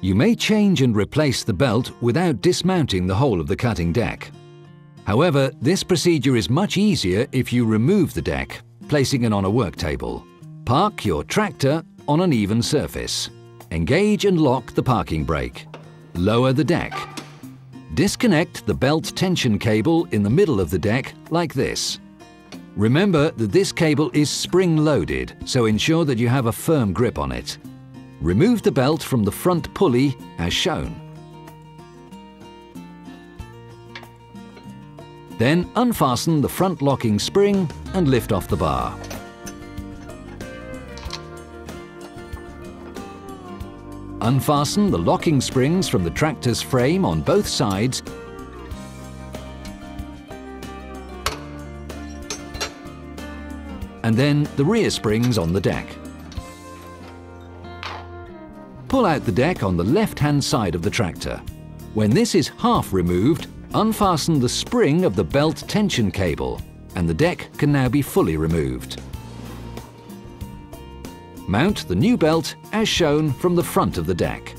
You may change and replace the belt without dismounting the whole of the cutting deck. However, this procedure is much easier if you remove the deck, placing it on a work table. Park your tractor on an even surface. Engage and lock the parking brake. Lower the deck. Disconnect the belt tension cable in the middle of the deck like this. Remember that this cable is spring-loaded, so ensure that you have a firm grip on it. Remove the belt from the front pulley as shown. Then unfasten the front locking spring and lift off the bar. Unfasten the locking springs from the tractor's frame on both sides and then the rear springs on the deck. Pull out the deck on the left-hand side of the tractor. When this is half removed, unfasten the spring of the belt tension cable and the deck can now be fully removed. Mount the new belt as shown from the front of the deck.